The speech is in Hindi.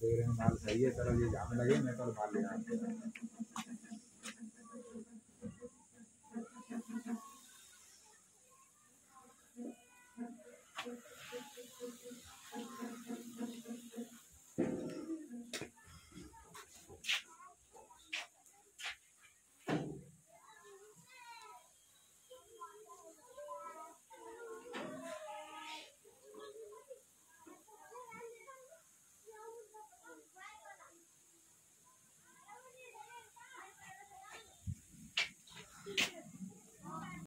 देख रहे हैं माल सही है सर ये जाम लगे, मैं कल माल ले आऊँगा।